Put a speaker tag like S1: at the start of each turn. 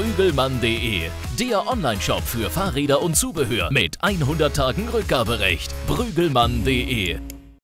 S1: Brügelmann.de, der Onlineshop für Fahrräder und Zubehör mit 100 Tagen Rückgaberecht. Brügelmann.de